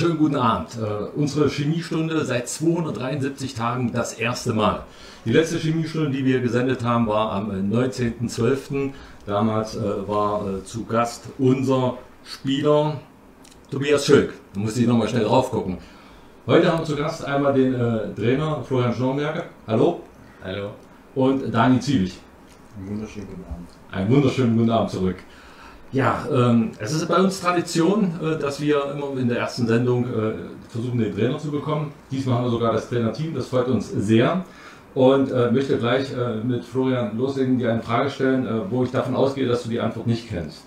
Wunderschönen guten Abend. Uh, unsere Chemiestunde seit 273 Tagen das erste Mal. Die letzte Chemiestunde, die wir gesendet haben, war am 19.12. Damals uh, war zu Gast unser Spieler Tobias Schölk. Da muss ich nochmal schnell drauf gucken. Heute haben wir zu Gast einmal den Trainer Florian Schnormerke. Hallo. Hallo. Und Dani Zievig. Einen wunderschönen guten Abend. Einen wunderschönen guten Abend zurück. Ja, ähm, es ist bei uns Tradition, äh, dass wir immer in der ersten Sendung äh, versuchen, den Trainer zu bekommen. Diesmal haben wir sogar das Trainerteam, das freut uns sehr. Und äh, möchte gleich äh, mit Florian loslegen, dir eine Frage stellen, äh, wo ich davon ausgehe, dass du die Antwort nicht kennst.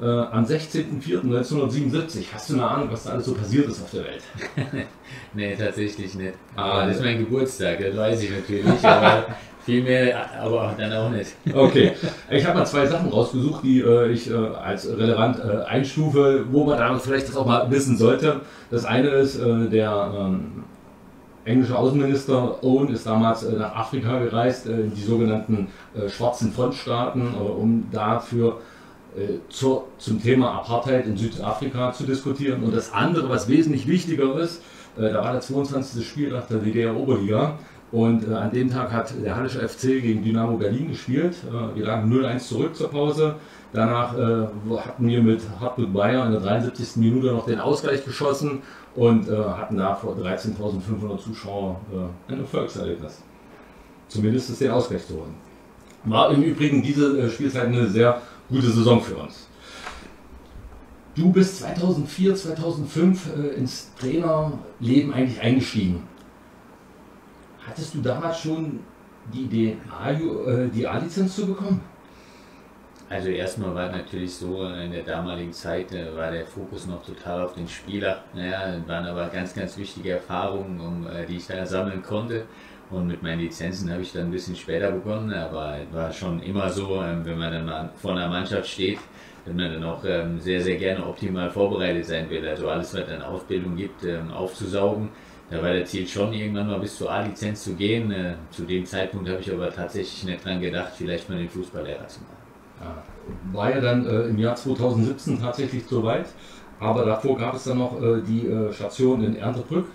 Äh, am 16.04.1977, hast du eine Ahnung, was da alles so passiert ist auf der Welt? nee, tatsächlich nicht. Aber das ist mein Geburtstag, das weiß ich natürlich. Aber viel mehr, aber dann auch nicht. Okay, ich habe mal zwei Sachen rausgesucht, die äh, ich äh, als relevant äh, einstufe, wo man da vielleicht das auch mal wissen sollte. Das eine ist, äh, der ähm, englische Außenminister Owen ist damals äh, nach Afrika gereist, äh, in die sogenannten schwarzen Frontstaaten, um dafür zur, zum Thema Apartheid in Südafrika zu diskutieren. Und das andere, was wesentlich wichtiger ist, da war der 22. Spieltag der DDR Oberliga. Und äh, an dem Tag hat der Hallische FC gegen Dynamo Berlin gespielt. Äh, wir lagen 0-1 zurück zur Pause. Danach äh, hatten wir mit Hartmut Bayer in der 73. Minute noch den Ausgleich geschossen und äh, hatten da vor 13.500 Zuschauern äh, ein Erfolgserlebnis. Zumindest ist der Ausgleich zu holen. War im Übrigen diese äh, Spielzeit eine sehr gute Saison für uns. Du bist 2004, 2005 ins Trainerleben eigentlich eingestiegen. Hattest du damals schon die Idee, äh, die A-Lizenz zu bekommen? Also erstmal war natürlich so, in der damaligen Zeit äh, war der Fokus noch total auf den Spieler. Naja, waren aber ganz, ganz wichtige Erfahrungen, um, äh, die ich da sammeln konnte. Und mit meinen Lizenzen habe ich dann ein bisschen später begonnen, aber es war schon immer so, ähm, wenn man dann vor einer Mannschaft steht, wenn man dann auch ähm, sehr, sehr gerne optimal vorbereitet sein will. Also alles, was dann Ausbildung gibt, ähm, aufzusaugen da war der Ziel schon, irgendwann mal bis zur A-Lizenz zu gehen. Äh, zu dem Zeitpunkt habe ich aber tatsächlich nicht dran gedacht, vielleicht mal den Fußballlehrer zu machen. Ja, war ja dann äh, im Jahr 2017 tatsächlich soweit, aber davor gab es dann noch äh, die äh, Station in Erntebrück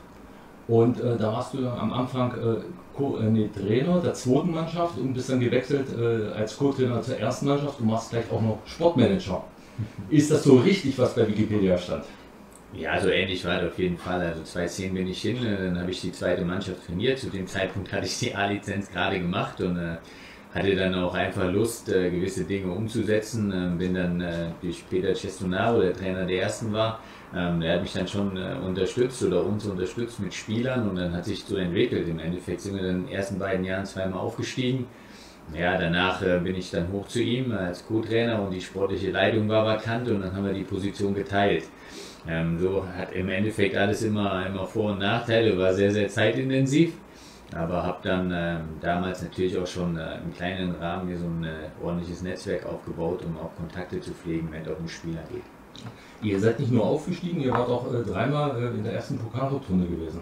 und äh, da warst du am Anfang äh, nee, Trainer der zweiten Mannschaft und bist dann gewechselt als Co-Trainer zur ersten Mannschaft. Du machst gleich auch noch Sportmanager. Ist das so richtig, was bei Wikipedia stand? Ja, so ähnlich war es auf jeden Fall. Also 2010 bin ich hin, äh, dann habe ich die zweite Mannschaft trainiert. Zu dem Zeitpunkt hatte ich die A-Lizenz gerade gemacht und äh, hatte dann auch einfach Lust, äh, gewisse Dinge umzusetzen. Ähm, bin dann durch Peter Cestonaro, der Trainer der Ersten war, ähm, der hat mich dann schon unterstützt oder uns unterstützt mit Spielern und dann hat sich so entwickelt. Im Endeffekt sind wir dann in den ersten beiden Jahren zweimal aufgestiegen. Ja, danach bin ich dann hoch zu ihm als Co-Trainer und die sportliche Leitung war vakant und dann haben wir die Position geteilt. Ähm, so hat im Endeffekt alles immer, immer Vor- und Nachteile, war sehr, sehr zeitintensiv. Aber habe dann ähm, damals natürlich auch schon äh, im kleinen Rahmen hier so ein äh, ordentliches Netzwerk aufgebaut, um auch Kontakte zu pflegen, wenn es um Spieler geht. Ihr seid nicht nur aufgestiegen, ihr wart auch äh, dreimal äh, in der ersten Pokalrunde gewesen.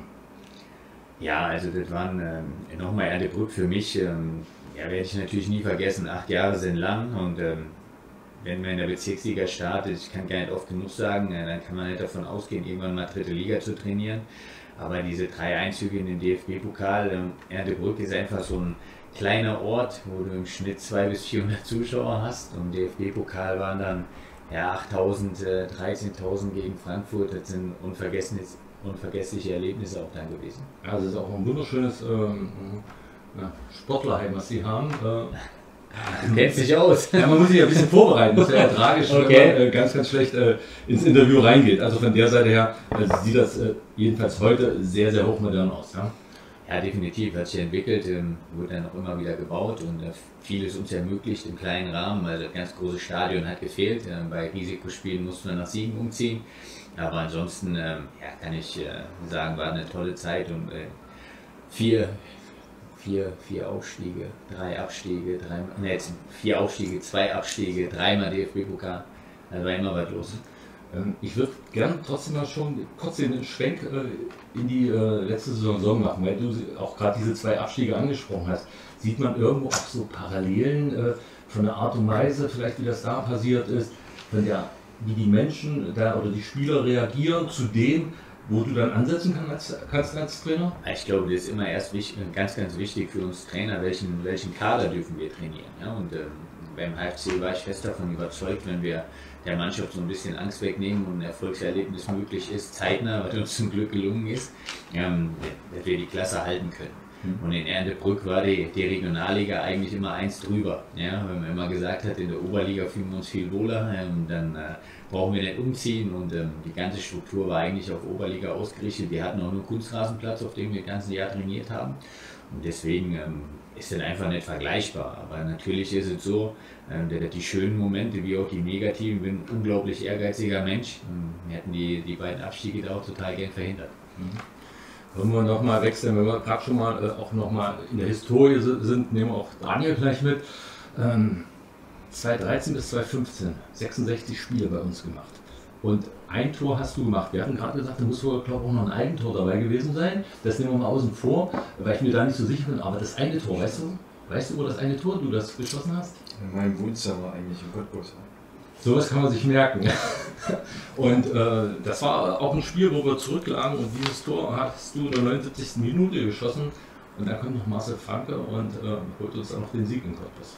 Ja, also das waren ähm, nochmal Erdebrück für mich. Ähm, ja, werde ich natürlich nie vergessen. Acht Jahre sind lang und ähm, wenn man in der Bezirksliga startet, ich kann gar nicht oft genug sagen, dann kann man nicht davon ausgehen, irgendwann mal dritte Liga zu trainieren. Aber diese drei Einzüge in den DFB-Pokal, ähm, Erdebrück ist einfach so ein kleiner Ort, wo du im Schnitt 200 bis 400 Zuschauer hast. Und DFB-Pokal waren dann ja, 8000, 13.000 gegen Frankfurt. Das sind unvergessliche Erlebnisse auch dann gewesen. Also es ist auch ein wunderschönes ähm, Sportlerheim, was sie haben. Äh, Du kennst dich aus. Ja, man muss sich ja ein bisschen vorbereiten. Das ist ja tragisch, okay. wenn man äh, ganz, ganz schlecht äh, ins Interview reingeht. Also von der Seite her also sieht das äh, jedenfalls heute sehr, sehr hochmodern aus. Ja, ja definitiv. Hat sich entwickelt, ähm, wurde dann auch immer wieder gebaut und äh, vieles uns ermöglicht im kleinen Rahmen. Also das ganz große Stadion hat gefehlt. Ähm, bei Risikospielen mussten wir nach Siegen umziehen. Aber ansonsten ähm, ja, kann ich äh, sagen, war eine tolle Zeit und äh, vier vier, vier Aufstiege, drei Abstiege, drei, ne, jetzt vier Aufstiege, zwei Abstiege, dreimal DFB-Pokal. Da war immer was los. Ähm, ich würde gerne trotzdem mal schon kurz den Schwenk äh, in die äh, letzte Saison machen, weil du auch gerade diese zwei Abstiege angesprochen hast. Sieht man irgendwo auch so Parallelen äh, von der Art und Weise, vielleicht wie das da passiert ist, von der wie die Menschen da oder die Spieler reagieren zu dem, wo du dann ansetzen kannst als, kannst als Trainer? Ich glaube, das ist immer erst wichtig, ganz, ganz wichtig für uns Trainer, welchen, welchen Kader dürfen wir trainieren. Ja? Und ähm, beim HFC war ich fest davon überzeugt, wenn wir der Mannschaft so ein bisschen Angst wegnehmen und ein Erfolgserlebnis möglich ist, zeitnah, was uns zum Glück gelungen ist, ähm, dass wir die Klasse halten können. Mhm. Und in Erntebrück war die, die Regionalliga eigentlich immer eins drüber. Ja, wenn man immer gesagt hat, in der Oberliga fühlen wir uns viel wohler, ähm, dann äh, brauchen wir nicht umziehen und ähm, die ganze Struktur war eigentlich auf Oberliga ausgerichtet. Wir hatten auch nur Kunstrasenplatz, auf dem wir das ganze Jahr trainiert haben. Und deswegen ähm, ist das einfach nicht vergleichbar. Aber natürlich ist es so, äh, die schönen Momente wie auch die negativen, ich bin ein unglaublich ehrgeiziger Mensch. Ähm, wir hätten die, die beiden Abstiege da auch total gern verhindert. Mhm. Wollen wir nochmal wechseln, wenn wir gerade schon mal äh, auch nochmal in der Historie sind, nehmen wir auch Daniel gleich mit. Ähm, 2013 bis 2015 66 Spiele bei uns gemacht. Und ein Tor hast du gemacht. Wir hatten gerade gesagt, da muss wohl, glaube ich, auch noch ein Eigentor dabei gewesen sein. Das nehmen wir mal außen vor, weil ich mir da nicht so sicher bin. Aber das eine Tor, weißt du, weißt du, wo das eine Tor du das geschossen hast? In meinem Wohnzimmer eigentlich in Cottbus. Sowas kann man sich merken. Und äh, das war auch ein Spiel, wo wir zurücklagen und dieses Tor hast du in der 79. Minute geschossen. Und dann kommt noch Marcel Franke und äh, holt uns dann noch den Sieg in Cottbus.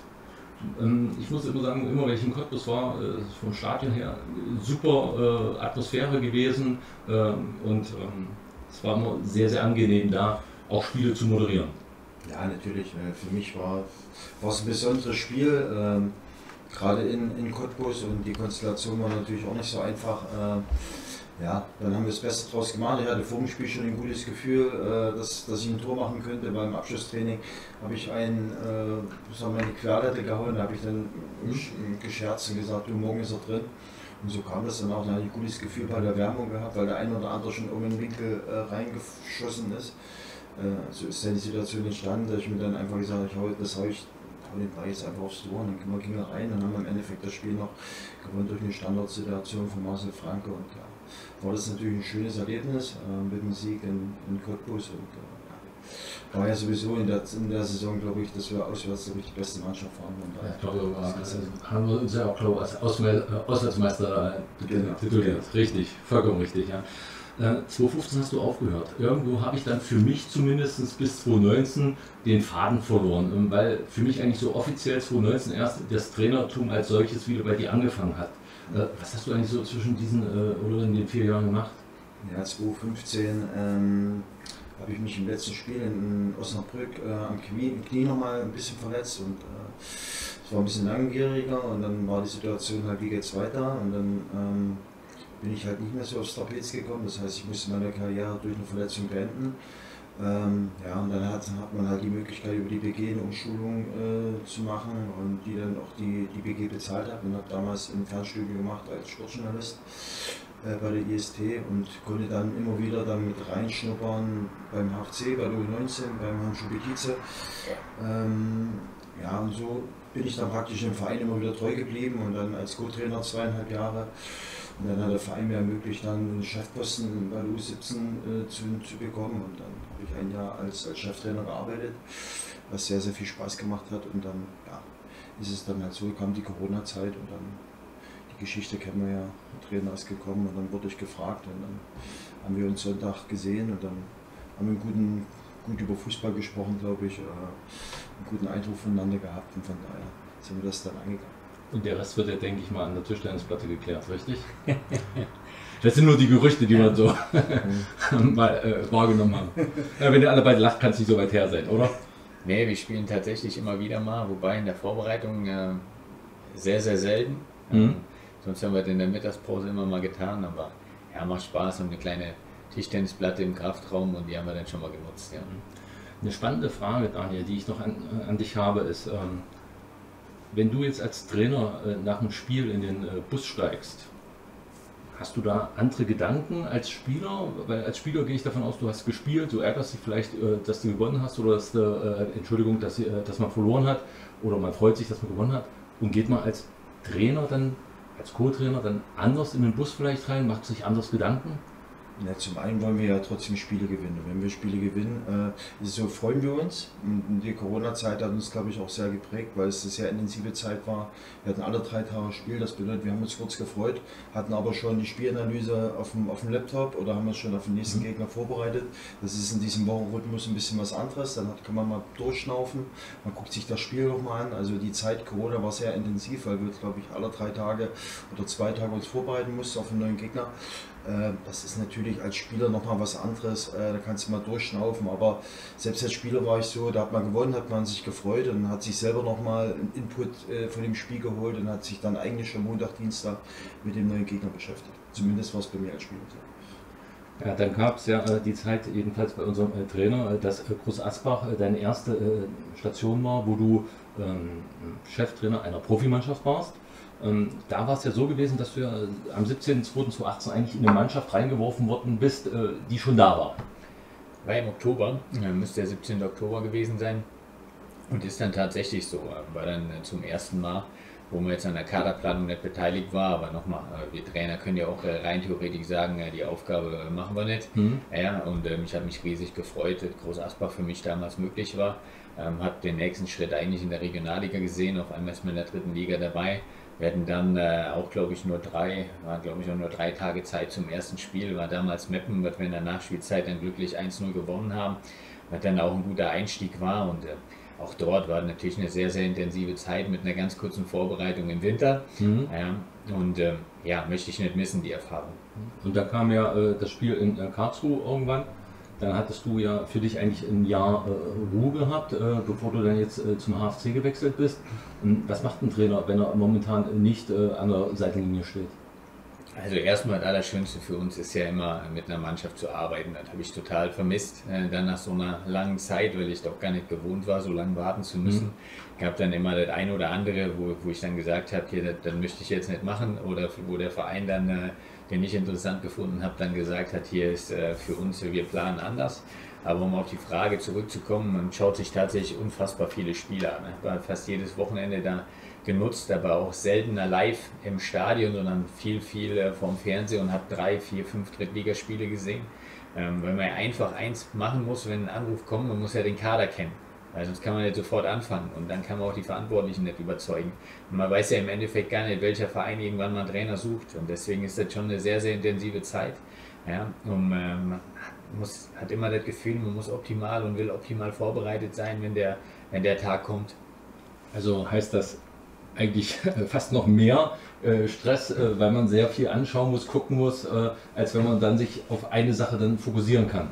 Ähm, ich muss immer sagen, immer wenn ich in Cottbus war, äh, vom Stadion her, super äh, Atmosphäre gewesen ähm, und ähm, es war immer sehr, sehr angenehm da, auch Spiele zu moderieren. Ja, natürlich. Äh, für mich war, war es ein besonderes Spiel gerade in, in Cottbus und die Konstellation war natürlich auch nicht so einfach. Ja, dann haben wir das Beste draus gemacht. Ich hatte vor dem Spiel schon ein gutes Gefühl, äh, dass, dass ich ein Tor machen könnte. Beim Abschlusstraining habe ich einen, äh, meine Querlette gehauen, da habe ich dann gescherzt und gesagt, du, morgen ist er drin. Und so kam das dann auch. Dann hatte ich ein gutes Gefühl bei der Wärmung gehabt, weil der ein oder andere schon um den Winkel äh, reingeschossen ist. Äh, so ist dann die Situation entstanden, dass ich mir dann einfach gesagt habe, ich hau, das habe ich hau den Ball jetzt einfach aufs Tor und dann ging er rein. Dann haben wir im Endeffekt das Spiel noch gewonnen durch eine Standardsituation von Marcel Franke und ja, war das natürlich ein schönes Erlebnis äh, mit dem Sieg in, in Cottbus und äh, war ja sowieso in der, in der Saison, glaube ich, dass wir auswärts ich, die beste Mannschaft waren. Und ja, ich glaube, also, haben wir uns ja auch glaube als Auswärtsmeister äh, genau. tituliert. Richtig, vollkommen richtig, ja. 2015 äh, hast du aufgehört. Irgendwo habe ich dann für mich zumindest bis 2019 den Faden verloren, ähm, weil für mich eigentlich so offiziell 2019 erst das Trainertum als solches wieder bei dir angefangen hat. Äh, was hast du eigentlich so zwischen diesen äh, oder in den vier Jahren gemacht? Ja, 2015 ähm, habe ich mich im letzten Spiel in Osnabrück äh, am Knie, Knie nochmal ein bisschen verletzt und äh, es war ein bisschen langwieriger und dann war die Situation halt, wie geht es weiter und dann ähm, bin ich halt nicht mehr so aufs Trapez gekommen. Das heißt, ich musste meine Karriere durch eine Verletzung beenden. Ähm, ja, und dann hat, hat man halt die Möglichkeit, über die BG eine Umschulung äh, zu machen und die dann auch die, die BG bezahlt hat. Und habe damals ein Fernstudium gemacht als Sportjournalist äh, bei der IST und konnte dann immer wieder dann mit reinschnuppern beim HFC, bei der U19, beim Herrn Schubitize. Ähm, ja, und so bin ich dann praktisch im Verein immer wieder treu geblieben und dann als Co-Trainer zweieinhalb Jahre. Und dann hat der Verein mir ermöglicht, dann einen Chefposten bei der U17 äh, zu, zu bekommen. Und dann habe ich ein Jahr als, als Cheftrainer gearbeitet, was sehr, sehr viel Spaß gemacht hat. Und dann ja, ist es dann halt so, kam die Corona-Zeit und dann die Geschichte kennen wir ja, der Trainer ist gekommen und dann wurde ich gefragt und dann haben wir uns Sonntag gesehen und dann haben wir einen guten, gut über Fußball gesprochen, glaube ich, äh, einen guten Eindruck voneinander gehabt und von daher sind wir das dann angegangen. Und der Rest wird ja, denke ich mal, an der Tischtennisplatte geklärt, richtig? Das sind nur die Gerüchte, die man so mal äh, wahrgenommen haben. Ja, wenn ihr alle beide lacht, kann es nicht so weit her sein, oder? Nee, wir spielen tatsächlich immer wieder mal, wobei in der Vorbereitung äh, sehr, sehr selten. Mhm. Ähm, sonst haben wir das in der Mittagspause immer mal getan, aber ja, macht Spaß und eine kleine Tischtennisplatte im Kraftraum und die haben wir dann schon mal genutzt. Ja. Eine spannende Frage, Daniel, die ich noch an, an dich habe, ist, ähm, wenn du jetzt als Trainer äh, nach dem Spiel in den äh, Bus steigst, hast du da andere Gedanken als Spieler? Weil als Spieler gehe ich davon aus, du hast gespielt, du ärgerst dich vielleicht, äh, dass du gewonnen hast oder dass, Entschuldigung, dass, dass man verloren hat oder man freut sich, dass man gewonnen hat. Und geht man als Trainer dann, als Co-Trainer dann anders in den Bus vielleicht rein, macht sich anders Gedanken? Ja, zum einen wollen wir ja trotzdem Spiele gewinnen. Wenn wir Spiele gewinnen, äh, so, freuen wir uns. Und die Corona-Zeit hat uns, glaube ich, auch sehr geprägt, weil es eine sehr intensive Zeit war. Wir hatten alle drei Tage Spiel, das bedeutet, wir haben uns kurz gefreut, hatten aber schon die Spielanalyse auf dem, auf dem Laptop oder haben uns schon auf den nächsten mhm. Gegner vorbereitet. Das ist in diesem Wochenrhythmus ein bisschen was anderes. Dann kann man mal durchschnaufen, man guckt sich das Spiel nochmal an. Also die Zeit Corona war sehr intensiv, weil wir, glaube ich, alle drei Tage oder zwei Tage uns vorbereiten mussten auf einen neuen Gegner. Äh, das ist natürlich als Spieler nochmal was anderes, äh, da kannst du mal durchschnaufen, aber selbst als Spieler war ich so, da hat man gewonnen, hat man sich gefreut und hat sich selber nochmal einen Input äh, von dem Spiel geholt und hat sich dann eigentlich schon Montag, Dienstag mit dem neuen Gegner beschäftigt. Zumindest war es bei mir als Spieler so. Ja, dann gab es ja die Zeit, jedenfalls bei unserem Trainer, dass Groß Asbach deine erste Station war, wo du ähm, Cheftrainer einer Profimannschaft warst. Ähm, da war es ja so gewesen, dass du ja am 17.02.2018 eigentlich in eine Mannschaft reingeworfen worden bist, äh, die schon da war. War im Oktober, müsste der 17. Oktober gewesen sein. Und ist dann tatsächlich so. War dann äh, zum ersten Mal, wo man jetzt an der Kaderplanung nicht beteiligt war. Aber nochmal, äh, wir Trainer können ja auch rein theoretisch sagen, die Aufgabe machen wir nicht. Mhm. Ja, und ähm, ich habe mich riesig gefreut, dass Groß Asbach für mich damals möglich war. Ähm, habe den nächsten Schritt eigentlich in der Regionalliga gesehen. Auf einmal ist man in der dritten Liga dabei. Wir hatten dann äh, auch, glaube ich, nur drei, war glaube ich auch nur drei Tage Zeit zum ersten Spiel. War damals Meppen, was wir in der Nachspielzeit dann glücklich 1-0 gewonnen haben, was dann auch ein guter Einstieg war. Und äh, auch dort war natürlich eine sehr, sehr intensive Zeit mit einer ganz kurzen Vorbereitung im Winter. Mhm. Ja, und äh, ja, möchte ich nicht missen, die Erfahrung. Und da kam ja äh, das Spiel in äh, Karlsruhe irgendwann dann hattest du ja für dich eigentlich ein Jahr äh, Ruhe gehabt, äh, bevor du dann jetzt äh, zum HFC gewechselt bist. Was macht ein Trainer, wenn er momentan nicht äh, an der Seitenlinie steht? Also erstmal das Allerschönste für uns ist ja immer mit einer Mannschaft zu arbeiten. Das habe ich total vermisst, äh, dann nach so einer langen Zeit, weil ich doch gar nicht gewohnt war, so lange warten zu müssen. Mhm. Gab dann immer das eine oder andere, wo, wo ich dann gesagt habe, hier, das, das möchte ich jetzt nicht machen oder wo der Verein dann äh, den ich interessant gefunden habe, dann gesagt hat, hier ist äh, für uns, wir planen anders. Aber um auf die Frage zurückzukommen, man schaut sich tatsächlich unfassbar viele Spiele an. Ich war fast jedes Wochenende da genutzt, aber auch seltener live im Stadion, sondern viel, viel äh, vom Fernseher und habe drei, vier, fünf Drittligaspiele gesehen. Ähm, weil man ja einfach eins machen muss, wenn ein Anruf kommt, man muss ja den Kader kennen. Weil sonst kann man nicht sofort anfangen und dann kann man auch die Verantwortlichen nicht überzeugen. Und man weiß ja im Endeffekt gar nicht, welcher Verein irgendwann mal Trainer sucht. Und deswegen ist das schon eine sehr, sehr intensive Zeit. Ja, äh, man muss, hat immer das Gefühl, man muss optimal und will optimal vorbereitet sein, wenn der, wenn der Tag kommt. Also heißt das eigentlich fast noch mehr äh, Stress, äh, weil man sehr viel anschauen muss, gucken muss, äh, als wenn man dann sich auf eine Sache dann fokussieren kann.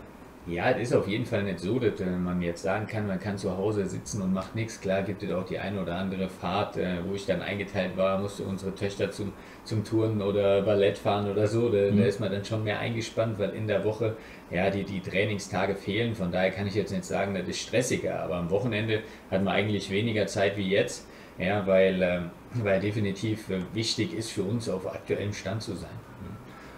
Ja, es ist auf jeden Fall nicht so, dass äh, man jetzt sagen kann, man kann zu Hause sitzen und macht nichts. Klar gibt es auch die eine oder andere Fahrt, äh, wo ich dann eingeteilt war, musste unsere Töchter zum, zum Touren oder Ballett fahren oder so. Da, mhm. da, ist man dann schon mehr eingespannt, weil in der Woche ja die, die Trainingstage fehlen. Von daher kann ich jetzt nicht sagen, das ist stressiger. Aber am Wochenende hat man eigentlich weniger Zeit wie jetzt, ja, weil, ähm, weil definitiv äh, wichtig ist für uns auf aktuellem Stand zu sein.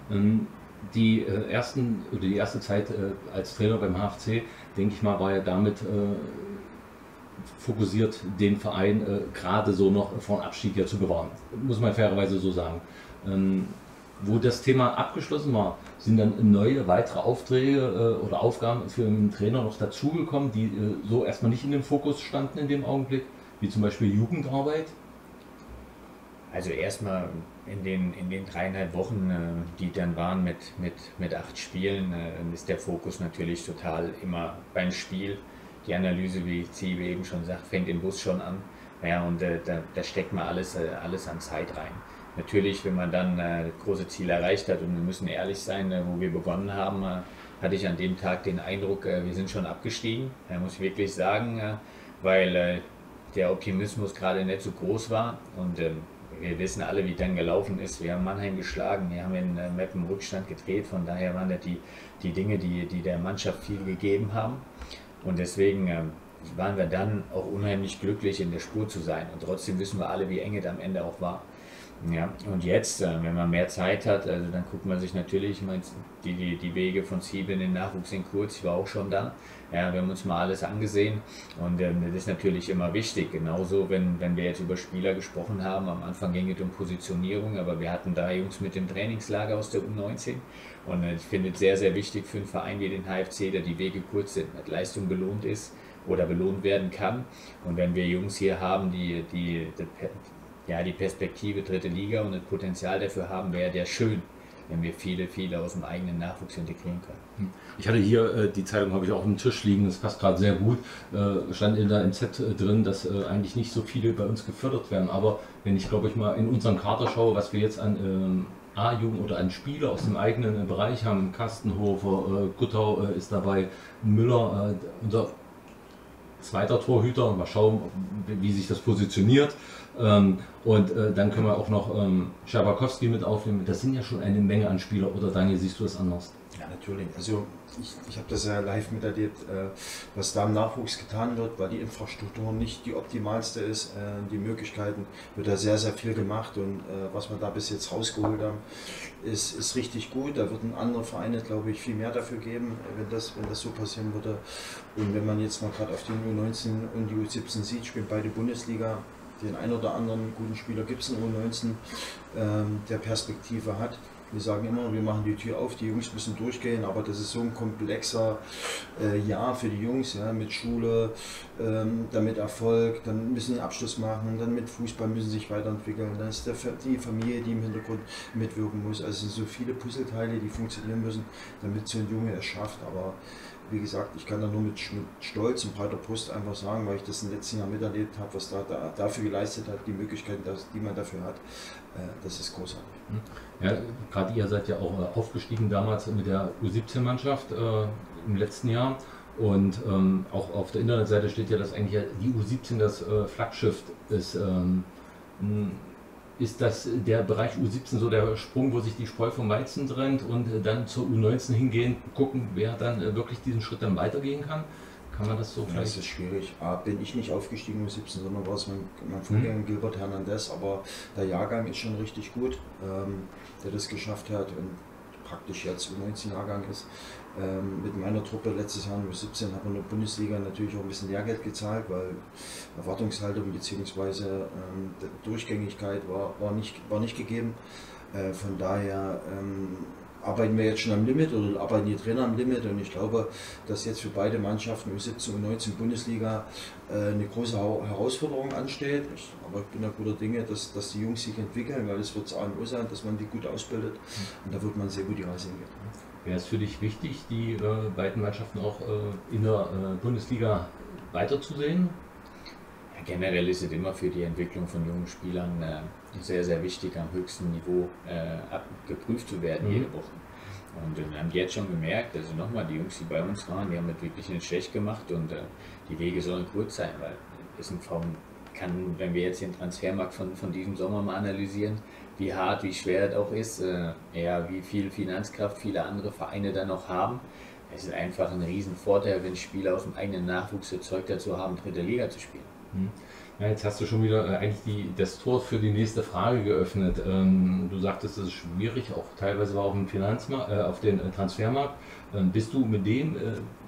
Mhm die äh, ersten oder die erste Zeit äh, als Trainer beim HFC, denke ich mal, war ja damit äh, fokussiert, den Verein äh, gerade so noch vor Abstieg ja zu bewahren. Muss man fairerweise so sagen. Ähm, wo das Thema abgeschlossen war, sind dann neue weitere Aufträge äh, oder Aufgaben für einen Trainer noch dazugekommen, die äh, so erstmal nicht in dem Fokus standen in dem Augenblick, wie zum Beispiel Jugendarbeit. Also erstmal in den, in den dreieinhalb Wochen, äh, die dann waren mit, mit, mit acht Spielen, äh, ist der Fokus natürlich total immer beim Spiel. Die Analyse, wie Ziebe eben schon sagt, fängt im Bus schon an. Ja, und äh, da, da steckt man alles, äh, alles an Zeit rein. Natürlich, wenn man dann äh, große Ziel erreicht hat, und wir müssen ehrlich sein, äh, wo wir begonnen haben, hatte ich an dem Tag den Eindruck, wir sind schon abgestiegen, muss ich wirklich sagen, weil der Optimismus gerade nicht so groß war. Und ähm, wir wissen alle, wie dann gelaufen ist. Wir haben Mannheim geschlagen, wir haben in äh, Meppen Rückstand gedreht, von daher waren das die, die Dinge, die, die der Mannschaft viel gegeben haben. Und deswegen äh, waren wir dann auch unheimlich glücklich, in der Spur zu sein. Und trotzdem wissen wir alle, wie eng es am Ende auch war. Ja, und jetzt, äh, wenn man mehr Zeit hat, also dann guckt man sich natürlich die, die, die Wege von Sieben in den Nachwuchs in Kurz, ich war auch schon da. Ja, wir haben uns mal alles angesehen und ähm, das ist natürlich immer wichtig. Genauso, wenn, wenn wir jetzt über Spieler gesprochen haben, am Anfang ging es um Positionierung, aber wir hatten drei Jungs mit dem Trainingslager aus der U19 und äh, ich finde es sehr, sehr wichtig für einen Verein wie den HFC, der die Wege kurz sind, mit Leistung belohnt ist oder belohnt werden kann. Und wenn wir Jungs hier haben, die, die, die ja, die Perspektive dritte Liga und das Potenzial dafür haben, wäre der schön, wenn wir viele, viele aus dem eigenen Nachwuchs integrieren können. Hm. Ich hatte hier, äh, die Zeitung habe ich auch auf dem Tisch liegen, das passt gerade sehr gut, äh, stand in der NZ äh, drin, dass äh, eigentlich nicht so viele bei uns gefördert werden. Aber wenn ich, glaube ich, mal in unseren Kader schaue, was wir jetzt an ähm, A-Jugend oder an Spieler aus dem eigenen äh, Bereich haben, Kastenhofer, äh, Guttau ist dabei, Müller, unser zweiter Torhüter, mal schauen, wie sich das positioniert. Ähm, und äh, dann können wir auch noch ähm, Schabakowski mit aufnehmen. Das sind ja schon eine Menge an Spieler. Oder Daniel, siehst du das anders? Ja, natürlich. Also ich, ich habe das ja live miterlebt, äh, was da im Nachwuchs getan wird, weil die Infrastruktur nicht die optimalste ist. Äh, die Möglichkeiten wird da sehr, sehr viel gemacht und äh, was wir da bis jetzt rausgeholt haben, ist, ist richtig gut. Da würden andere Vereine, glaube ich, viel mehr dafür geben, wenn das, wenn das so passieren würde. Und wenn man jetzt mal gerade auf die U19 und die U17 sieht, spielen beide Bundesliga den ein oder anderen guten Spieler gibt es in U19, ähm, der Perspektive hat. Wir sagen immer, wir machen die Tür auf, die Jungs müssen durchgehen, aber das ist so ein komplexer äh, Jahr für die Jungs, ja, mit Schule, ähm, dann mit Erfolg, dann müssen sie einen Abschluss machen, dann mit Fußball müssen sie sich weiterentwickeln, dann ist der, die Familie, die im Hintergrund mitwirken muss. Also es sind so viele Puzzleteile, die funktionieren müssen, damit so ein Junge es schafft. Aber wie gesagt, ich kann da nur mit, Stolz und breiter Brust einfach sagen, weil ich das den letzten Jahren miterlebt habe, was da, da dafür geleistet hat, die Möglichkeiten, die man dafür hat, äh, das ist großartig. Hm. Ja, gerade ihr seid ja auch äh, aufgestiegen damals mit der U17-Mannschaft äh, im letzten Jahr. Und ähm, auch auf der Internetseite steht ja, dass eigentlich die U17 das äh, Flaggschiff ist. Ähm, ist das der Bereich U17 so der Sprung, wo sich die Spreu vom Weizen trennt und dann zur U19 hingehen, gucken, wer dann äh, wirklich diesen Schritt dann weitergehen kann? Kann man das so vielleicht? Das ist schwierig. A, bin ich nicht aufgestiegen U17, sondern war es mein, mein Vorgänger mhm. Gilbert Hernandez, aber der Jahrgang ist schon richtig gut, ähm, der das geschafft hat und praktisch jetzt U19-Jahrgang ist. Ähm, mit meiner Truppe letztes Jahr in 17 haben wir in der Bundesliga natürlich auch ein bisschen Lehrgeld gezahlt, weil Erwartungshaltung bzw. Ähm, Durchgängigkeit war, war, nicht, war nicht gegeben. Äh, von daher ähm, arbeiten wir jetzt schon am Limit oder arbeiten die Trainer am Limit und ich glaube, dass jetzt für beide Mannschaften U17 und 19 Bundesliga äh, eine große Herausforderung ansteht. Aber ich bin da guter Dinge, dass, dass die Jungs sich entwickeln, weil es wird A und O sein, dass man die gut ausbildet und da wird man sehr gut die Reise hingehen. Wäre es für dich wichtig, die äh, beiden Mannschaften auch äh, in der äh, Bundesliga weiterzusehen? Ja, generell ist es immer für die Entwicklung von jungen Spielern äh, sehr, sehr wichtig, am höchsten Niveau äh, geprüft zu werden mhm. jede Woche. Und wir haben jetzt schon gemerkt, also nochmal, die Jungs, die bei uns waren, die haben es wirklich nicht schlecht gemacht und äh, die Wege sollen kurz sein, weil es ein Form kann, wenn wir jetzt den Transfermarkt von, von diesem Sommer mal analysieren, wie hart, wie schwer es auch ist, äh, ja, wie viel Finanzkraft viele andere Vereine dann noch haben. Es ist einfach ein Riesenvorteil, wenn Spieler aus dem eigenen Nachwuchs erzeugt dazu haben, dritte Liga zu spielen. Hm. Ja, jetzt hast du schon wieder äh, eigentlich die, das Tor für die nächste Frage geöffnet. Ähm, du sagtest, es ist schwierig, auch teilweise war auf dem Finanzmarkt, äh, auf den äh, Transfermarkt. Ähm, bist du mit dem, äh,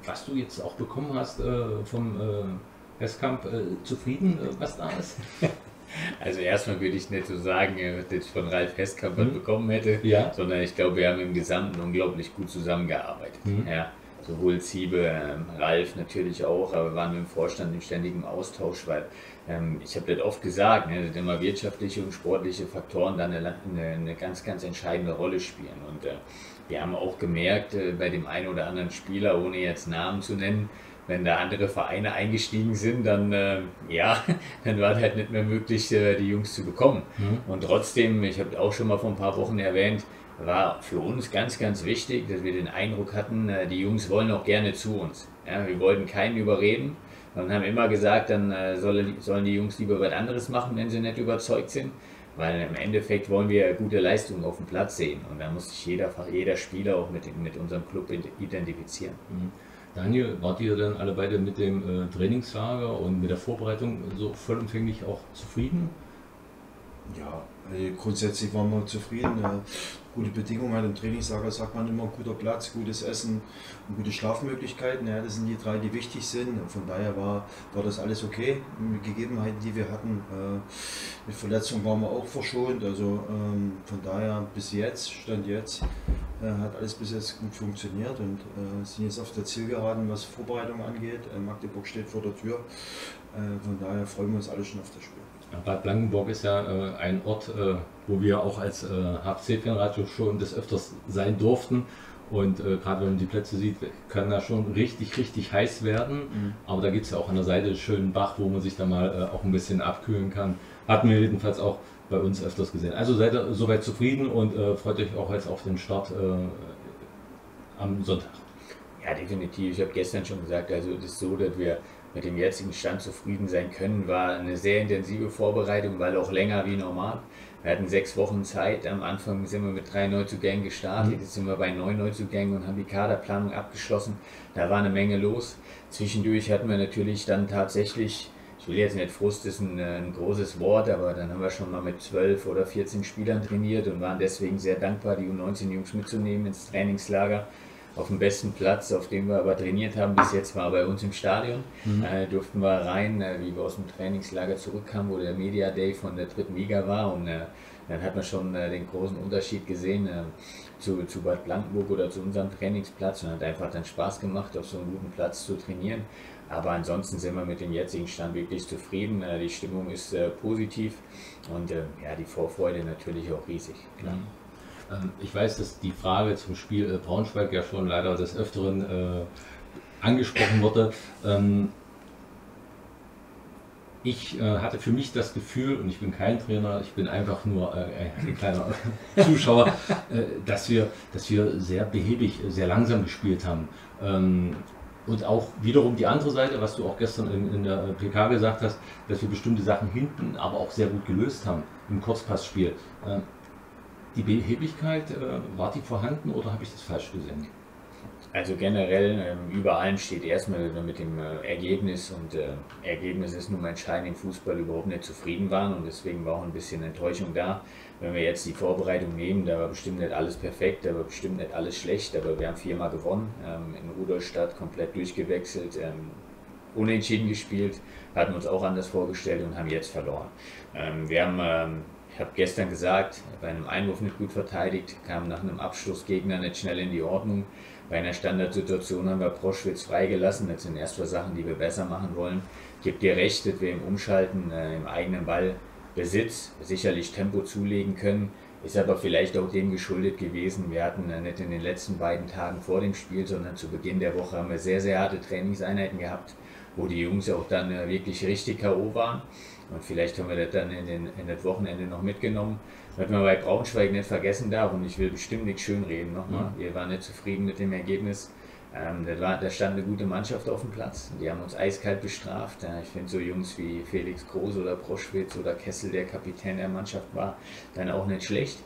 was du jetzt auch bekommen hast vom Westkamp, zufrieden, was da ist? Also erstmal würde ich nicht so sagen, dass ich von Ralf Heskamp mhm. bekommen hätte, ja. sondern ich glaube, wir haben im Gesamten unglaublich gut zusammengearbeitet. Mhm. Ja, sowohl Ziebe, ähm, Ralf natürlich auch, aber wir waren im Vorstand im ständigen Austausch, weil ähm, ich habe das oft gesagt, ne, dass immer wirtschaftliche und sportliche Faktoren dann eine, eine, eine ganz, ganz entscheidende Rolle spielen. Und äh, wir haben auch gemerkt, äh, bei dem einen oder anderen Spieler, ohne jetzt Namen zu nennen, wenn da andere Vereine eingestiegen sind, dann äh, ja, dann war es halt nicht mehr möglich, äh, die Jungs zu bekommen. Mhm. Und trotzdem, ich habe auch schon mal vor ein paar Wochen erwähnt, war für uns ganz, ganz wichtig, dass wir den Eindruck hatten, äh, die Jungs wollen auch gerne zu uns. Ja, wir wollten keinen überreden und haben immer gesagt, dann äh, soll, sollen die Jungs lieber was anderes machen, wenn sie nicht überzeugt sind. Weil im Endeffekt wollen wir gute Leistungen auf dem Platz sehen und da muss sich jeder, jeder Spieler auch mit, mit unserem Club identifizieren. Mhm. Daniel, wart ihr dann alle beide mit dem äh, Trainingslager und mit der Vorbereitung so vollumfänglich auch zufrieden? Ja, also grundsätzlich waren wir zufrieden. Gute Bedingungen halt im Trainingslager, sagt man immer, guter Platz, gutes Essen und gute Schlafmöglichkeiten. Ja, das sind die drei, die wichtig sind. Von daher war, war das alles okay mit Gegebenheiten, die wir hatten. Äh, mit Verletzungen waren wir auch verschont. Also ähm, von daher bis jetzt, Stand jetzt, äh, hat alles bis jetzt gut funktioniert und äh, sind jetzt auf der Zielgeraden, was Vorbereitung angeht. Magdeburg steht vor der Tür. von daher freuen wir uns alle schon auf das Spiel. Bad Blankenburg ist ja äh, ein Ort, äh, wo wir auch als äh, HFC-Fanradio schon des Öfters sein durften. Und äh, gerade wenn man die Plätze sieht, kann da schon richtig, richtig heiß werden. Mhm. Aber da gibt es ja auch an der Seite einen schönen Bach, wo man sich da mal äh, auch ein bisschen abkühlen kann. Hatten wir jedenfalls auch bei uns öfters gesehen. Also seid ihr soweit zufrieden und äh, freut euch auch jetzt auf den Start äh, am Sonntag. Ja, definitiv. Ich habe gestern schon gesagt, also es ist so, dass wir mit dem jetzigen Stand zufrieden sein können, war eine sehr intensive Vorbereitung, weil auch länger wie normal. Wir hatten sechs Wochen Zeit. Am Anfang sind wir mit drei Neuzugängen gestartet. Mhm. Jetzt sind wir bei neun Neuzugängen und haben die Kaderplanung abgeschlossen. Da war eine Menge los. Zwischendurch hatten wir natürlich dann tatsächlich, ich will jetzt nicht Frust, ist ein, ein großes Wort, aber dann haben wir schon mal mit zwölf oder 14 Spielern trainiert und waren deswegen sehr dankbar, die U19-Jungs mitzunehmen ins Trainingslager auf dem besten Platz, auf dem wir aber trainiert haben. Bis jetzt war bei uns im Stadion. Mhm. Äh, durften wir rein, äh, wie wir aus dem Trainingslager zurückkamen, wo der Media Day von der dritten Liga war. Und äh, dann hat man schon äh, den großen Unterschied gesehen äh, zu, zu Bad Blankenburg oder zu unserem Trainingsplatz und hat einfach dann Spaß gemacht, auf so einem guten Platz zu trainieren. Aber ansonsten sind wir mit dem jetzigen Stand wirklich zufrieden. Äh, die Stimmung ist positiv und ja, die Vorfreude natürlich auch riesig. Klar. Mhm. Ähm, ich weiß, dass die Frage zum Spiel äh, Braunschweig ja schon leider des Öfteren äh, angesprochen wurde. Ähm, ich äh, hatte für mich das Gefühl, und ich bin kein Trainer, ich bin einfach nur ein kleiner Zuschauer, dass, wir, dass wir sehr behäbig, sehr langsam gespielt haben. Ähm, und auch wiederum die andere Seite, was du auch gestern in, in, der PK gesagt hast, dass wir bestimmte Sachen hinten aber auch sehr gut gelöst haben im Kurzpassspiel. Die Beheblichkeit, äh, war die vorhanden oder habe ich das falsch gesehen? Also generell ähm, über allem steht erstmal mit dem äh, Ergebnis und äh, Ergebnis ist nun mal entscheidend im Fußball überhaupt nicht zufrieden waren und deswegen war auch ein bisschen Enttäuschung da. Wenn wir jetzt die Vorbereitung nehmen, da war bestimmt nicht alles perfekt, da war bestimmt nicht alles schlecht, aber wir haben viermal gewonnen, ähm, in Rudolstadt komplett durchgewechselt, ähm, unentschieden gespielt, hatten uns auch anders vorgestellt und haben jetzt verloren. Ähm, wir haben ähm, ich habe gestern gesagt, bei einem Einwurf nicht gut verteidigt, kam nach einem Abschlussgegner nicht schnell in die Ordnung. Bei einer Standardsituation haben wir Proschwitz freigelassen. Das sind erstmal Sachen, die wir besser machen wollen. Gebe dir recht, dass wir im Umschalten, äh, im eigenen Ballbesitz sicherlich Tempo zulegen können. Ist aber vielleicht auch dem geschuldet gewesen. Wir hatten äh, nicht in den letzten beiden Tagen vor dem Spiel, sondern zu Beginn der Woche haben wir sehr, sehr harte Trainingseinheiten gehabt, wo die Jungs auch dann äh, wirklich richtig K.O. waren. Und vielleicht haben wir das dann in, den, in das Wochenende noch mitgenommen. Was man bei Braunschweig nicht vergessen darf, und ich will bestimmt nicht schönreden nochmal, mhm. wir waren nicht zufrieden mit dem Ergebnis. Ähm, da, war, da stand eine gute Mannschaft auf dem Platz. Die haben uns eiskalt bestraft. Ja, ich finde so Jungs wie Felix Groß oder Proschwitz oder Kessel, der Kapitän der Mannschaft war, dann auch nicht schlecht.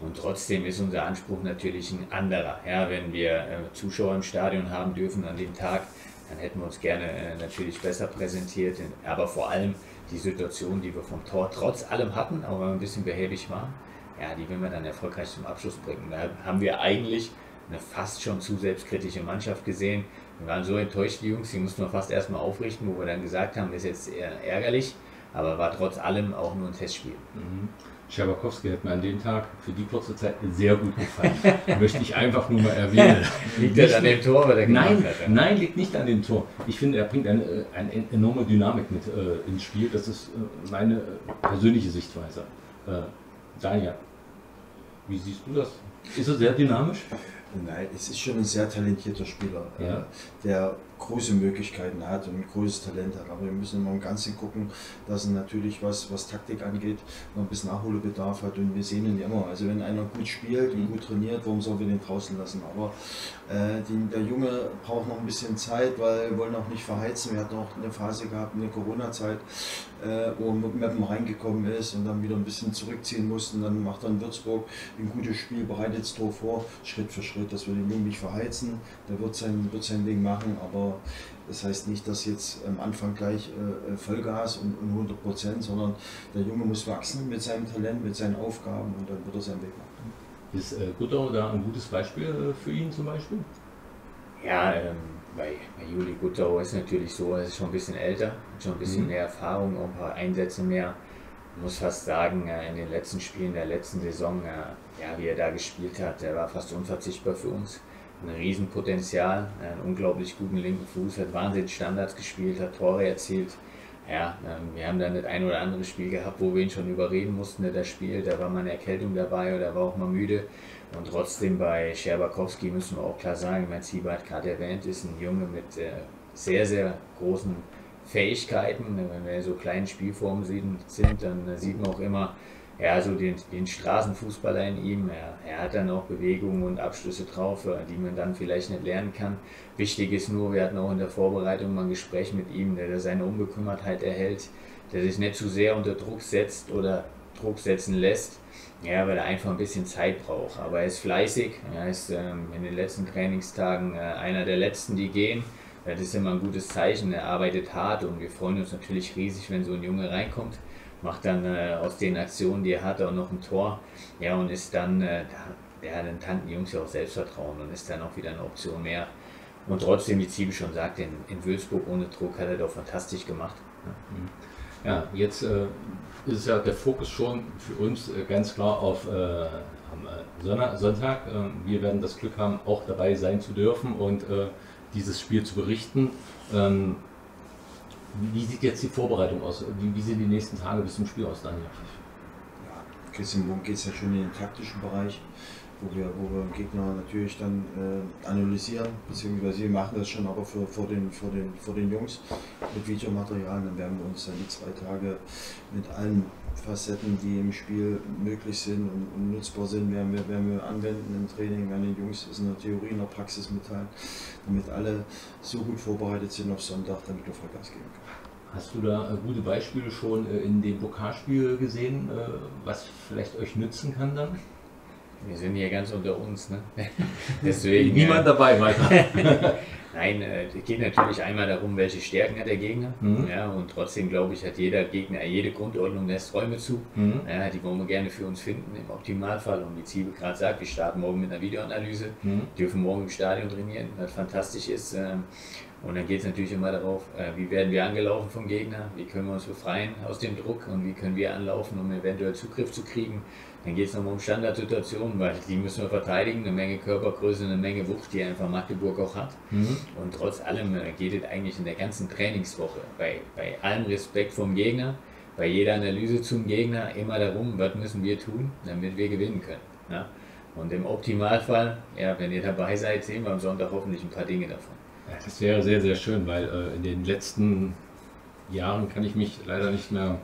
Und trotzdem ist unser Anspruch natürlich ein anderer. Ja, wenn wir äh, Zuschauer im Stadion haben dürfen an dem Tag, dann hätten wir uns gerne äh, natürlich besser präsentiert. Aber vor allem die Situation, die wir vom Tor trotz allem hatten, aber ein bisschen behäbig waren, ja, die will man dann erfolgreich zum Abschluss bringen. Da haben wir eigentlich eine fast schon zu selbstkritische Mannschaft gesehen. Wir waren so enttäuscht, die Jungs, die mussten wir fast erstmal aufrichten, wo wir dann gesagt haben, ist jetzt eher ärgerlich, aber war trotz allem auch nur ein Testspiel. Mhm. Scherbakovski hat mir an dem Tag für die kurze Zeit sehr gut gefallen. Möchte ich einfach nur mal erwähnen. liegt er an dem Tor, was er nein, hat? Nein, liegt nicht an dem Tor. Ich finde, er bringt eine, eine enorme Dynamik mit äh, ins Spiel. Das ist äh, meine persönliche Sichtweise. Äh, Daniel, wie siehst du das? Ist er sehr dynamisch? Nein, es ist schon ein sehr talentierter Spieler, ja. äh, der große Möglichkeiten hat und großes Talent hat. Aber wir müssen immer im Ganzen gucken, dass er natürlich was, was Taktik angeht, noch ein bisschen Nachholbedarf hat und wir sehen ihn immer. Also wenn einer gut spielt und gut trainiert, warum sollen wir den draußen lassen? Aber äh, die, der Junge braucht noch ein bisschen Zeit, weil wir wollen auch nicht verheizen. Wir hatten auch eine Phase gehabt in der Corona-Zeit, äh, wo er mit Mappen reingekommen ist und dann wieder ein bisschen zurückziehen mussten. Dann macht dann Würzburg ein gutes Spiel, bereitet das Tor vor, Schritt für Schritt, dass wir den Jungen nicht verheizen. Der wird sein, wird sein Ding machen, aber Das heißt nicht, dass jetzt am Anfang gleich äh, Vollgas und, und 100 Prozent, sondern der Junge muss wachsen mit seinem Talent, mit seinen Aufgaben und dann wird er seinen Weg machen. Ist äh, Guttau da ein gutes Beispiel äh, für ihn zum Beispiel? Ja, ähm, bei, bei Juli Guttau ist natürlich so, er ist schon ein bisschen älter, hat schon ein bisschen mhm. mehr Erfahrung, auch ein paar Einsätze mehr. Ich muss fast sagen, äh, in den letzten Spielen der letzten Saison, äh, ja, wie er da gespielt hat, der war fast unverzichtbar für uns. Ein Riesenpotenzial, einen unglaublich guten linken Fuß, hat wahnsinnig Standards gespielt, hat Tore erzielt. Ja, ähm, wir haben dann das ein oder andere Spiel gehabt, wo wir ihn schon überreden mussten, dass er spielt. Da war mal eine Erkältung dabei oder war auch mal müde. Und trotzdem bei Scherbakowski müssen wir auch klar sagen, mein Sieber hat gerade erwähnt, ist ein Junge mit äh, sehr, sehr großen Fähigkeiten. Wenn wir so kleinen Spielformen sind, dann sieht man auch immer, ja, so den, den Straßenfußballer in ihm. Er, er, hat dann auch Bewegungen und Abschlüsse drauf, äh, die man dann vielleicht nicht lernen kann. Wichtig ist nur, wir hatten auch in der Vorbereitung mal ein Gespräch mit ihm, der seine Unbekümmertheit erhält, der sich nicht zu sehr unter Druck setzt oder Druck setzen lässt. Ja, weil er einfach ein bisschen Zeit braucht. Aber er ist fleißig. Er ist ähm, in den letzten Trainingstagen äh, einer der letzten, die gehen. Das ist immer ein gutes Zeichen. Er arbeitet hart und wir freuen uns natürlich riesig, wenn so ein Junge reinkommt macht dann äh, aus den Aktionen, die er hat, auch noch ein Tor. Ja, und ist dann, äh, der hat den Tanten Jungs ja auch Selbstvertrauen und ist dann auch wieder eine Option mehr. Und trotzdem, wie Ziebe schon sagt, in, in Würzburg ohne Druck hat er doch fantastisch gemacht. Ja, mhm. Jetzt äh, ist ja der Fokus schon für uns äh, ganz klar auf äh, am äh, Sonntag. Ähm, wir werden das Glück haben, auch dabei sein zu dürfen und dieses Spiel zu berichten. Ähm, wie sieht jetzt die Vorbereitung aus? Wie, wie sehen die nächsten Tage bis zum Spiel aus, Daniel? Ja, Christian Wunk geht es ja schon in den taktischen Bereich, wo wir, wo wir Gegner natürlich dann äh, analysieren, beziehungsweise wir machen das schon aber für, vor, den, vor, den, vor den Jungs mit Videomaterial. Dann werden wir uns dann die zwei Tage mit allen Facetten, die im Spiel möglich sind und, und nutzbar sind, werden wir, werden wir anwenden im Training, werden den Jungs das in der Theorie, in der Praxis mitteilen, damit alle so gut vorbereitet sind auf Sonntag, damit wir Vollgas geben können. Hast du da äh, gute Beispiele schon äh, in dem Pokalspiel gesehen, äh, was vielleicht euch nützen kann dann? Wir sind hier ganz unter uns, ne? Deswegen. Niemand dabei weiter. Nein, es geht natürlich einmal darum, welche Stärken hat der Gegner. Mhm. Ja, und trotzdem glaube ich, hat jeder Gegner, jede Grundordnung lässt Räume zu. Mhm. Ja, die wollen wir gerne für uns finden im Optimalfall. Und wie Ziebe gerade sagt, wir starten morgen mit einer Videoanalyse, mhm. dürfen morgen im Stadion trainieren, was fantastisch ist. Und dann geht es natürlich immer darauf, äh, wie werden wir angelaufen vom Gegner, wie können wir uns befreien aus dem Druck und wie können wir anlaufen, um eventuell Zugriff zu kriegen. Dann geht es nochmal um Standardsituationen, weil die müssen wir verteidigen, eine Menge Körpergröße, eine Menge Wucht, die einfach Magdeburg auch hat. Mhm. Und trotz allem äh, geht es eigentlich in der ganzen Trainingswoche, bei, bei allem Respekt vom Gegner, bei jeder Analyse zum Gegner immer darum, was müssen wir tun, damit wir gewinnen können. Ja? Und im Optimalfall, ja, wenn ihr dabei seid, sehen wir am Sonntag hoffentlich ein paar Dinge davon. Ja, das wäre sehr, sehr schön, weil äh, in den letzten Jahren kann ich mich leider nicht mehr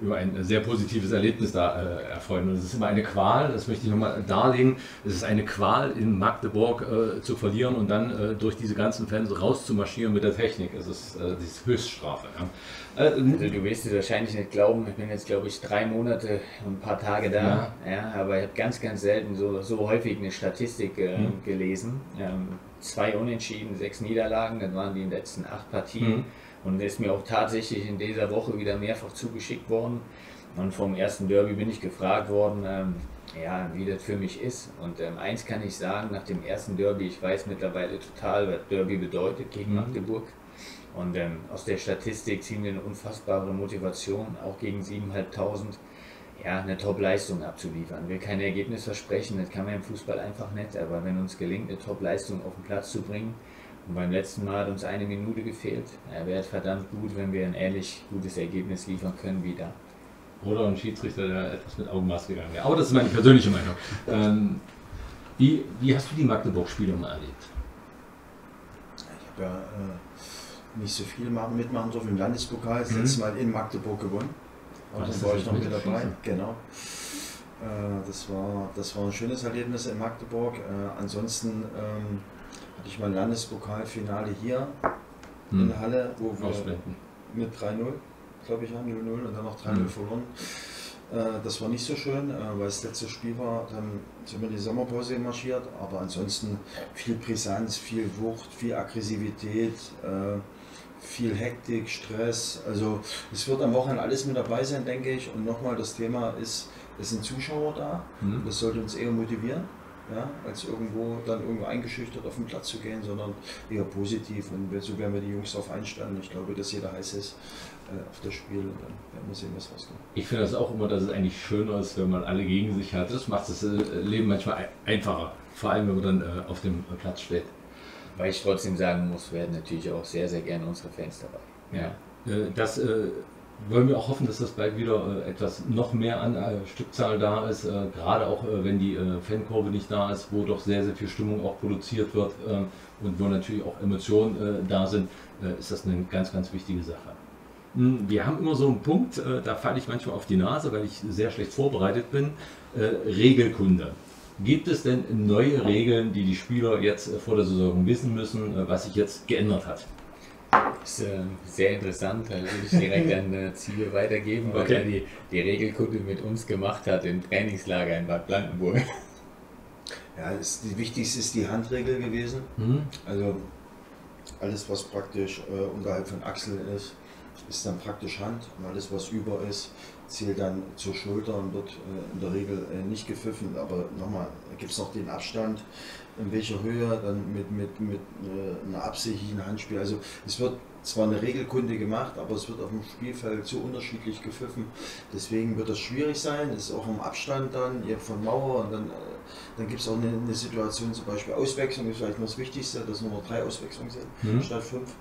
über ein sehr positives Erlebnis da äh, erfreuen. Und es ist immer eine Qual, das möchte ich nochmal darlegen, es ist eine Qual in Magdeburg äh, zu verlieren und dann äh, durch diese ganzen Fans rauszumarschieren mit der Technik. Es ist, äh, ist Höchststrafe. Ja. Äh, also du wirst es wahrscheinlich nicht glauben, ich bin jetzt glaube ich drei Monate und ein paar Tage da, ja. ja aber ich habe ganz, ganz selten so, so häufig eine Statistik äh, mhm. gelesen. Ähm, zwei Unentschieden, sechs Niederlagen, das waren die letzten acht Partien. Mhm. Und ist mir auch tatsächlich in dieser Woche wieder mehrfach zugeschickt worden. Und vom ersten Derby bin ich gefragt worden, ähm, ja, wie das für mich ist. Und ähm, eins kann ich sagen, nach dem ersten Derby, ich weiß mittlerweile total, was Derby bedeutet gegen mhm. Magdeburg. Und ähm, aus der Statistik ziehen wir eine unfassbare Motivation, auch gegen 7.500 ja, eine Top-Leistung abzuliefern. Will kein Ergebnis versprechen, das kann man im Fußball einfach nicht, aber wenn uns gelingt, eine Top-Leistung auf den Platz zu bringen, und beim letzten Mal hat uns eine Minute gefehlt, ja, wäre verdammt gut, wenn wir ein ähnlich gutes Ergebnis liefern können wie da. Oder ein Schiedsrichter, der etwas mit Augenmaß gegangen wäre. Aber das ist meine persönliche Meinung. Ähm, wie, wie hast du die Magdeburg-Spiele mal erlebt? Ich habe ja äh, nicht so viel mitmachen dürfen im Landespokal. Das mhm. letzte Mal in Magdeburg gewonnen. Und dann war ich noch mit dabei. Genau. Äh, das, war, das war ein schönes Erlebnis in Magdeburg. Äh, ansonsten ähm, hatte ich mein Landespokalfinale hier hm. in der Halle, wo wir mit 3-0, glaube ich, haben 0-0 und dann noch 3-0 hm. verloren. Äh, das war nicht so schön, weil das letzte Spiel war, dann sind wir in die Sommerpause marschiert, aber ansonsten viel Brisanz, viel Wucht, viel Aggressivität. viel Hektik, Stress. Also es wird am Wochenende alles mit dabei sein, denke ich. Und nochmal, das Thema ist, es sind Zuschauer da. Mhm. Das sollte uns eher motivieren, ja, als irgendwo dann irgendwo eingeschüchtert auf den Platz zu gehen, sondern eher positiv. Und so werden wir die Jungs darauf einstellen. Ich glaube, dass jeder heiß ist äh, auf das Spiel und dann werden wir sehen, was rauskommt. Ich finde das auch immer, dass es eigentlich schöner ist, wenn man alle gegen sich hat. Das macht das äh, Leben manchmal einfacher. Vor allem, wenn man dann äh, auf dem Platz steht. Weil ich trotzdem sagen muss, werden natürlich auch sehr, sehr gerne unsere Fans dabei. Ja. Äh, das äh, wollen wir auch hoffen, dass das bald wieder äh, etwas noch mehr an Stückzahl da ist, gerade auch wenn die Fankurve nicht da ist, wo doch sehr, sehr viel Stimmung auch produziert wird und wo natürlich auch Emotionen da sind, ist das eine ganz, ganz wichtige Sache. Hm, wir haben immer so einen Punkt, da falle ich manchmal auf die Nase, weil ich sehr schlecht vorbereitet bin, Regelkunde. Gibt es denn neue Regeln, die die Spieler jetzt äh, vor der Saison wissen müssen, äh, was sich jetzt geändert hat? Das ist äh, sehr interessant. Da würde ich direkt an äh, Ziele weitergeben, weil okay. er die, die Regelkunde mit uns gemacht hat im Trainingslager in Bad Blankenburg. Ja, das, die wichtigste ist die Handregel gewesen. Mhm. Also alles, was praktisch äh, unterhalb von Achseln ist, ist dann praktisch Hand und alles, was über ist, zählt dann zur Schulter und wird äh, in der Regel äh, nicht gepfiffen. Aber nochmal, gibt es noch den Abstand, in welcher Höhe, dann mit, mit, mit äh, einer absichtlichen Handspiel. Also es wird zwar eine Regelkunde gemacht, aber es wird auf dem Spielfeld so unterschiedlich gepfiffen. Deswegen wird das schwierig sein. Es ist auch im Abstand dann, ihr von Mauer und dann, äh, dann gibt es auch eine, eine, Situation, zum Beispiel Auswechslung ist vielleicht noch das Wichtigste, dass nur noch drei Auswechslungen sind mhm. statt fünf.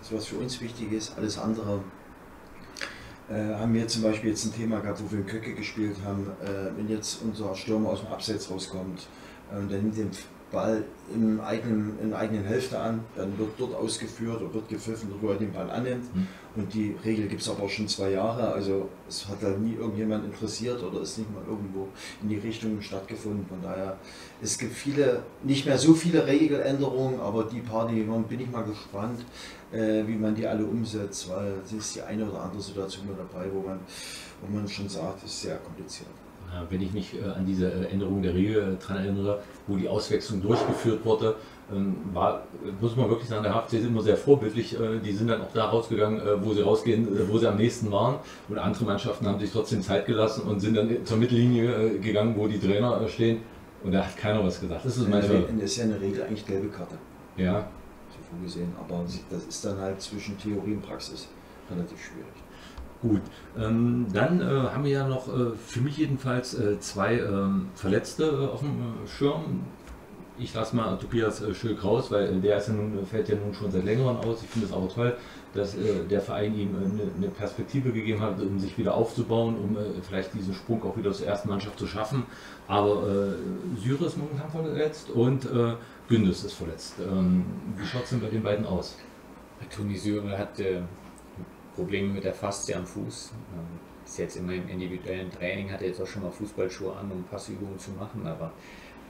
Das was für uns wichtig ist. Alles andere äh, haben wir zum Beispiel jetzt ein Thema gehabt, wo wir in Köcke gespielt haben. Äh, wenn jetzt unser Stürmer aus dem Abseits rauskommt, äh, der nimmt den Ball im eigenen, in der eigenen Hälfte an, dann wird dort ausgeführt oder wird gepfiffen, wo er den Ball annimmt. Mhm. Und die Regel gibt es aber auch schon zwei Jahre, also es hat da nie irgendjemand interessiert oder ist nicht mal irgendwo in die Richtung stattgefunden. Von daher, es gibt viele, nicht mehr so viele Regeländerungen, aber die paar, die bin ich mal gespannt, äh, wie man die alle umsetzt, weil es ist die eine oder andere Situation dabei, wo man, wo man schon sagt, es ist sehr kompliziert. Wenn ich mich äh, an diese äh, Änderung der Regel daran erinnere, wo die Auswechslung durchgeführt wurde, ähm, war, muss man wirklich sagen, der HFC ist immer sehr vorbildlich. Die sind dann auch da rausgegangen, wo sie rausgehen, wo sie am nächsten waren. Und andere Mannschaften haben sich trotzdem Zeit gelassen und sind dann zur Mittellinie gegangen, wo die Trainer stehen. Und da hat keiner was gesagt. Das ist, meine das ist ja eine Regel eigentlich gelbe Karte. Ja, vorgesehen. Aber das ist dann halt zwischen Theorie und Praxis relativ schwierig. Gut, ähm, dann äh, haben wir ja noch äh, für mich jedenfalls äh, zwei ähm, Verletzte äh, auf dem äh, Schirm. Ich lasse mal Tobias äh, Schülk raus, weil der ja nun, fällt ja nun schon seit längerem aus. Ich finde es aber toll, dass der Verein ihm eine, eine, Perspektive gegeben hat, um sich wieder aufzubauen, um vielleicht diesen Sprung auch wieder zur ersten Mannschaft zu schaffen. Aber äh, Syre ist momentan verletzt und Gündes ist verletzt. Ähm, wie schaut es denn bei den beiden aus? Toni Syre hat äh, Probleme mit der Faszie am Fuß. Ähm, ist jetzt immer im individuellen Training, hat er jetzt auch schon mal Fußballschuhe an, um Passübungen zu machen, aber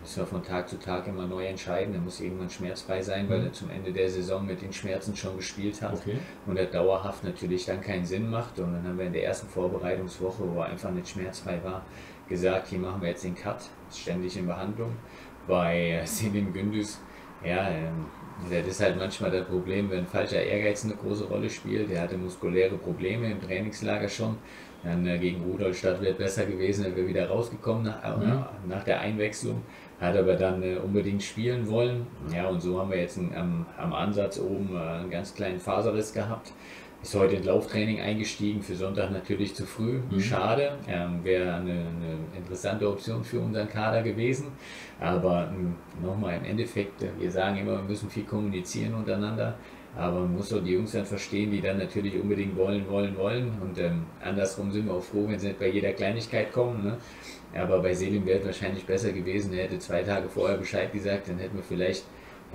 müssen wir von Tag zu Tag immer neu entscheiden. Er muss irgendwann schmerzfrei sein, weil mhm. er zum Ende der Saison mit den Schmerzen schon gespielt hat okay. und er dauerhaft natürlich dann keinen Sinn macht. Und dann haben wir in der ersten Vorbereitungswoche, wo er einfach nicht schmerzfrei war, gesagt, hier machen wir jetzt den Cut, ständig in Behandlung bei Selim Gündüz, ja, das ist halt manchmal das Problem, wenn falscher Ehrgeiz eine große Rolle spielt. Der hatte muskuläre Probleme im Trainingslager schon. Dann äh, gegen Rudolstadt wäre besser gewesen, er wäre wieder rausgekommen nach, äh, mhm. nach der Einwechslung. Hat aber dann äh, unbedingt spielen wollen. Ja, und so haben wir jetzt einen, am, am Ansatz oben äh, einen ganz kleinen Faserriss gehabt. Ist heute in Lauftraining eingestiegen, für Sonntag natürlich zu früh. Mhm. Schade, ähm, wäre eine, eine, interessante Option für unseren Kader gewesen. Aber ähm, nochmal im Endeffekt, äh, wir sagen immer, wir müssen viel kommunizieren untereinander. Aber man muss auch die Jungs dann verstehen, die dann natürlich unbedingt wollen, wollen, wollen. Und ähm, andersrum sind wir auch froh, wenn sie nicht bei jeder Kleinigkeit kommen. Ne? Aber bei Selim wäre es wahrscheinlich besser gewesen, er hätte zwei Tage vorher Bescheid gesagt, dann hätten wir vielleicht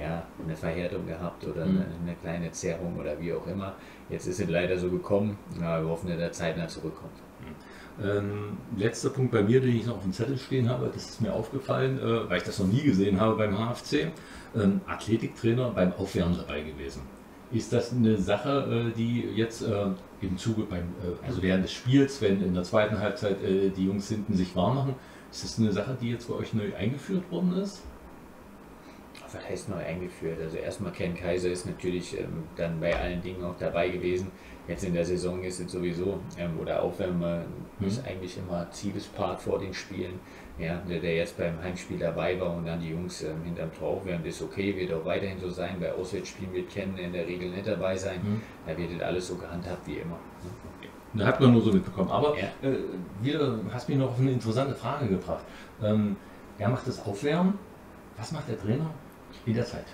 ja, eine Verhärtung gehabt oder mhm. eine, eine, kleine Zerrung oder wie auch immer. Jetzt ist es leider so gekommen, aber wir hoffen, dass er zeitnah zurückkommt. Mhm. Ähm, letzter Punkt bei mir, den ich noch auf dem Zettel stehen habe, das ist mir aufgefallen, äh, weil ich das noch nie gesehen habe beim HFC. Ähm, Athletiktrainer beim Aufwärmen dabei gewesen. Ist das eine Sache, äh, die jetzt äh, im Zuge beim, äh, also während des Spiels, wenn in der zweiten Halbzeit äh, die Jungs hinten sich warm machen, ist das eine Sache, die jetzt bei euch neu eingeführt worden ist? Was heißt neu eingeführt? Also erstmal Ken Kaiser ist natürlich ähm, dann bei allen Dingen auch dabei gewesen. Jetzt in der Saison ist es sowieso, ähm, oder Aufwärmen mhm. ist eigentlich immer Zielespart vor den Spielen. Ja, der, der, jetzt beim Heimspiel dabei war und dann die Jungs ähm, hinterm Tor aufwärmen, ist okay, wird auch weiterhin so sein. Bei Auswärtsspielen wird Ken in der Regel nicht dabei sein. Mhm. Da wird das alles so gehandhabt wie immer. Da hat man nur so mitbekommen. Aber ja. äh, wieder hast mich noch auf eine interessante Frage gebracht. Ähm, er macht das Aufwärmen. Was macht der Trainer in der Zeit?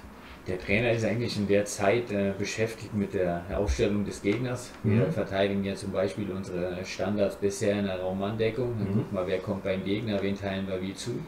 Der Trainer ist eigentlich in der Zeit äh, beschäftigt mit der Aufstellung des Gegners. Mhm. Wir verteidigen ja zum Beispiel unsere Standards bisher in der Raumanndeckung. Dann mhm. gucken wir, wer kommt beim Gegner, wen teilen wir wie zu.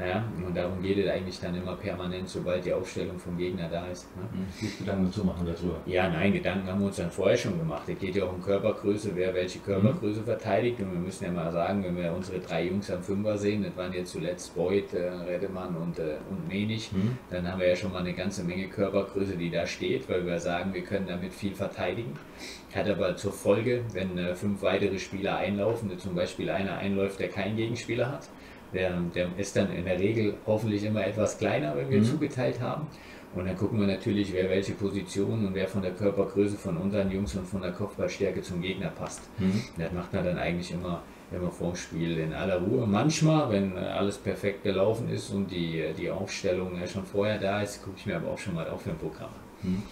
Ja, und darum geht es eigentlich dann immer permanent, sobald die Aufstellung vom Gegner da ist. Ne? Mhm. Gedanken zu machen darüber. Ja, nein, Gedanken haben wir uns dann vorher schon gemacht. Es geht ja auch um Körpergröße, wer welche Körpergröße mhm. verteidigt. Und wir müssen ja mal sagen, wenn wir unsere drei Jungs am Fünfer sehen, das waren jetzt zuletzt Beuth, äh, Redemann und, äh, und Menig, mhm. dann haben wir ja schon mal eine ganze Menge Körpergröße, die da steht, weil wir sagen, wir können damit viel verteidigen. Hat aber zur Folge, wenn äh, fünf weitere Spieler einlaufen, zum Beispiel einer einläuft, der keinen Gegenspieler hat, der, der ist dann in der Regel hoffentlich immer etwas kleiner, wenn wir mhm. zugeteilt haben. Und dann gucken wir natürlich, wer welche Position und wer von der Körpergröße von unseren Jungs und von der Kopfballstärke zum Gegner passt. Mhm. Das macht man dann eigentlich immer, immer vorm Spiel in aller Ruhe. Manchmal, wenn alles perfekt gelaufen ist und die, die Aufstellung schon vorher da ist, gucke ich mir aber auch schon mal auf ein Programm an. Mhm.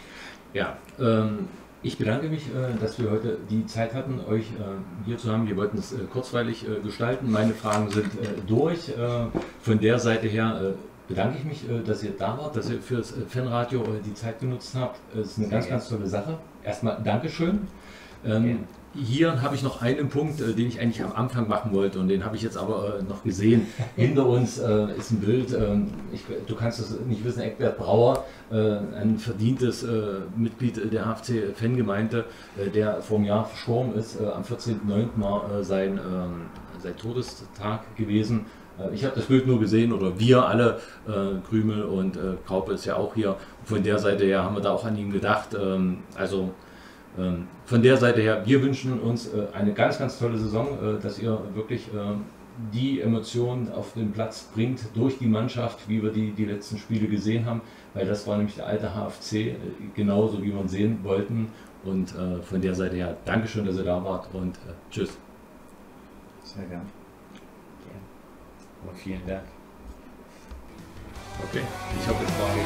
Ja, ähm, ich bedanke mich, äh, dass wir heute die Zeit hatten, euch äh, hier zu haben. Wir wollten es äh, kurzweilig gestalten. Meine Fragen sind durch. Von der Seite her bedanke ich mich, dass ihr da wart, dass ihr für das Fanradio die Zeit genutzt habt. Es ist eine Sehr ganz, ganz tolle Sache. Erstmal Dankeschön. Ähm, hier habe ich noch einen Punkt, äh, den ich eigentlich am Anfang machen wollte und den habe ich jetzt aber äh, noch gesehen. Hinter uns äh, ist ein Bild, ähm, ich, du kannst es nicht wissen, Eckbert Brauer, ein verdientes Mitglied der HFC-Fangemeinde, der vor einem Jahr verstorben ist. am 14.09. war sein, ähm, sein Todestag gewesen. Ich habe das Bild nur gesehen oder wir alle, Krümel und Kraupe ist ja auch hier. Von der Seite her haben wir da auch an ihn gedacht. Ähm, also von der Seite her, wir wünschen uns äh, eine ganz, ganz tolle Saison, äh, dass ihr wirklich äh, die Emotionen auf den Platz bringt durch die Mannschaft, wie wir die, die letzten Spiele gesehen haben, weil das war nämlich der alte HFC, genauso wie wir ihn sehen wollten. Und von der Seite her, Dankeschön, dass ihr da wart und tschüss. Sehr gern. Und vielen Dank. Okay, ich habe jetzt Fragen.